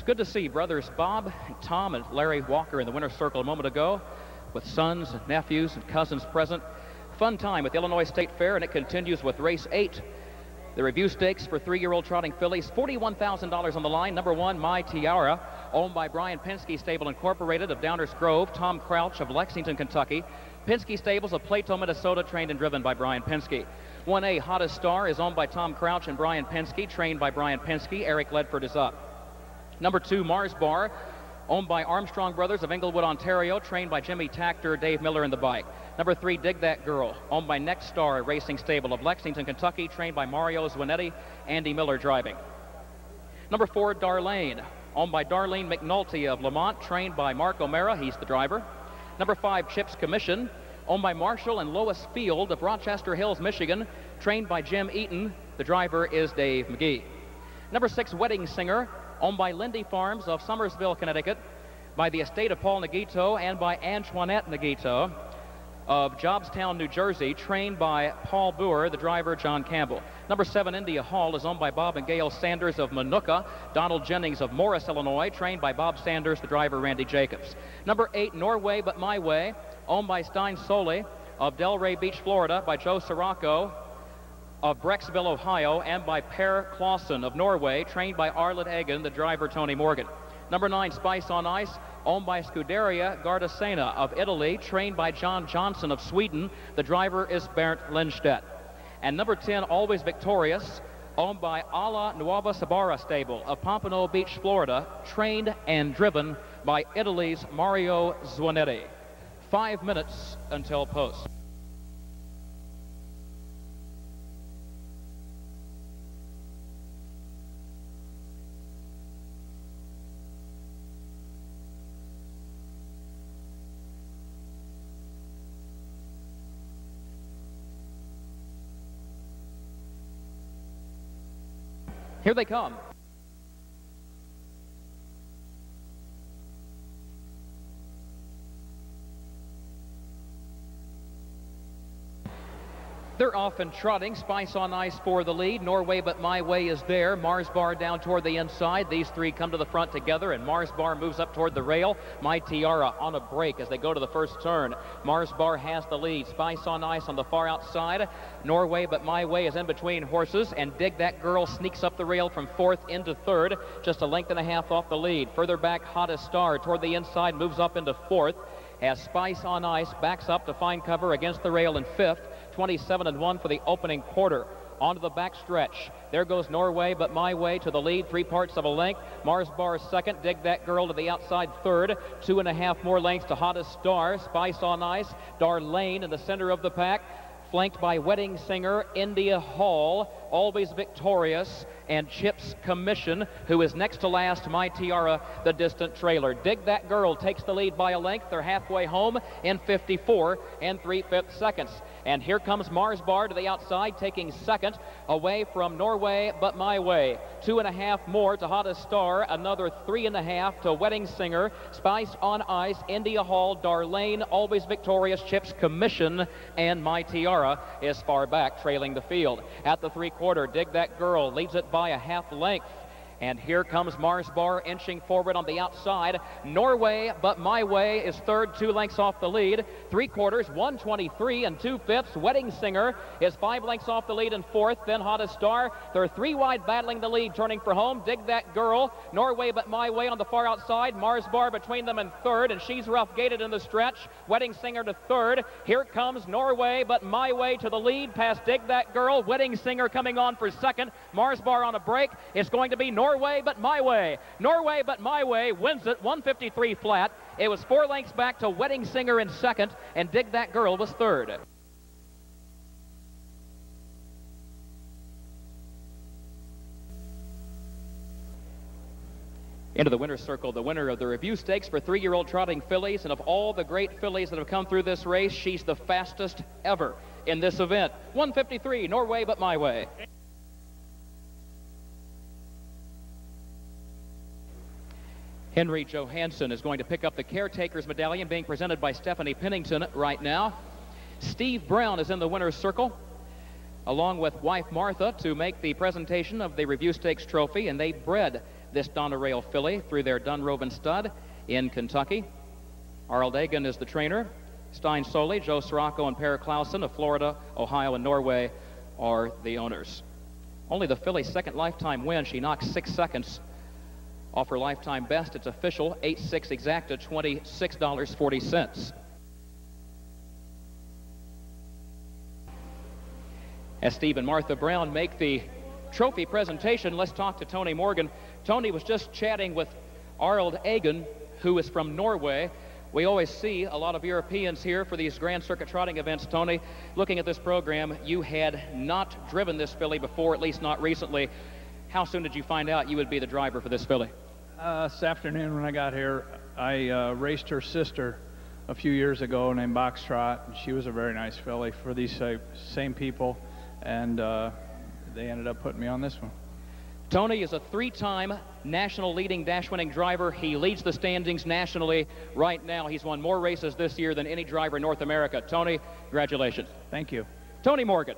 It's good to see brothers Bob, Tom, and Larry Walker in the winner's circle a moment ago with sons, and nephews, and cousins present. Fun time at the Illinois State Fair, and it continues with race eight. The review stakes for three-year-old trotting fillies, $41,000 on the line. Number one, My Tiara, owned by Brian Penske Stable Incorporated of Downers Grove, Tom Crouch of Lexington, Kentucky. Penske Stables of Plato, Minnesota, trained and driven by Brian Penske. 1A, Hottest Star, is owned by Tom Crouch and Brian Penske, trained by Brian Penske. Eric Ledford is up. Number two, Mars Bar, owned by Armstrong Brothers of Englewood, Ontario, trained by Jimmy Takter, Dave Miller in the bike. Number three, Dig That Girl, owned by Next Star Racing Stable of Lexington, Kentucky, trained by Mario Zwinetti, Andy Miller driving. Number four, Darlene, owned by Darlene McNulty of Lemont, trained by Mark O'Mara, he's the driver. Number five, Chips Commission, owned by Marshall and Lois Field of Rochester Hills, Michigan, trained by Jim Eaton. The driver is Dave Magee. Number six, Wedding Singer, owned by Lindy Farms of Somersville, Connecticut, by the estate of Paul Nigito and by Antoinette Nigito of Jobstown, New Jersey, trained by Paul Boer, the driver John Campbell. Number seven, India Hall, is owned by Bob and Gail Sanders of Minooka, Donald Jennings of Morris, Illinois, trained by Bob Sanders, the driver Randy Jacobs. Number eight, Norway But My Way, owned by Stein Soley of Delray Beach, Florida, by Joe Sirocco of Brecksville, Ohio, and by Per Clausen of Norway, trained by Arlet Egan, the driver Tony Morgan. Number nine, Spice on Ice, owned by Scuderia Gardasena of Italy, trained by John Johnson of Sweden. The driver is Berndt Lindstedt. And number 10, Always Victorious, owned by Alla Nuova Sabara Stable of Pompano Beach, Florida, trained and driven by Italy's Mario Zwinetti. Five minutes until post. Here they come. They're off and trotting. Spice on ice for the lead. Norway but my way is there. Mars Bar down toward the inside. These three come to the front together and Mars Bar moves up toward the rail. My Tiara on a break as they go to the first turn. Mars Bar has the lead. Spice on ice on the far outside. Norway but my way is in between horses and Dig That Girl sneaks up the rail from fourth into third. Just a length and a half off the lead. Further back Hottest Star toward the inside moves up into fourth as Spice on Ice backs up to find cover against the rail in fifth. 27 and 1 for the opening quarter. Onto the back stretch. There goes Norway, but my way to the lead, three parts of a length. Mars Bar second, Dig That Girl to the outside third. Two and a half more lengths to Hottest Star. Spice on Ice, Darlene in the center of the pack flanked by wedding singer India Hall, always victorious, and Chips Commission, who is next to last, My Tiara, the distant trailer. Dig That Girl takes the lead by a length. They're halfway home in 54 and 3 fifths seconds. And here comes Mars Bar to the outside, taking second away from Norway, but my way. Two and a half more to Hottest Star, another three and a half to Wedding Singer, Spice on Ice, India Hall, Darlene, Always Victorious, Chips Commission, and My Tiara is far back, trailing the field. At the three quarter, Dig That Girl leads it by a half length. And here comes Mars Bar inching forward on the outside. Norway, but my way, is third, two lengths off the lead. Three quarters, 123 and two fifths. Wedding Singer is five lengths off the lead in fourth. Then Hottest Star. They're three wide battling the lead, turning for home. Dig That Girl. Norway, but my way on the far outside. Mars Bar between them in third, and she's rough gaited in the stretch. Wedding Singer to third. Here comes Norway, but my way to the lead past Dig That Girl. Wedding Singer coming on for second. Mars Bar on a break. It's going to be Norway. Norway, but my way. Norway, but my way wins it 153 flat. It was four lengths back to Wedding Singer in second, and Dig That Girl was third. Into the winner's circle, the winner of the review stakes for three-year-old trotting fillies, and of all the great fillies that have come through this race, she's the fastest ever in this event. 153, Norway, but my way. Henry Johansson is going to pick up the caretaker's medallion being presented by Stephanie Pennington right now. Steve Brown is in the winner's circle along with wife Martha to make the presentation of the Review Stakes trophy and they bred this Donerail filly through their Dunrobin stud in Kentucky. Arnold Egan is the trainer. Stein Soley, Joe Sirocco, and Per Clausen of Florida, Ohio, and Norway are the owners. Only the filly's second lifetime win. She knocked six seconds off her lifetime best. It's official, 8-6 exacta, $26.40. As Steve and Martha Brown make the trophy presentation, let's talk to Tony Morgan. Tony was just chatting with Arnold Egan, who is from Norway. We always see a lot of Europeans here for these Grand Circuit trotting events. Tony, looking at this program, you had not driven this filly before, at least not recently. How soon did you find out you would be the driver for this filly? Uh, this afternoon when I got here, I uh, raced her sister a few years ago named Boxtrot. And she was a very nice filly for these same people, and uh, they ended up putting me on this one. Tony is a three-time national leading dash-winning driver. He leads the standings nationally right now. He's won more races this year than any driver in North America. Tony, congratulations. Thank you. Tony Morgan.